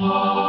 Oh.